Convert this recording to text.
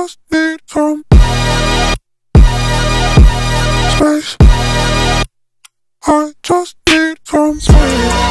just need some space. I just need some space.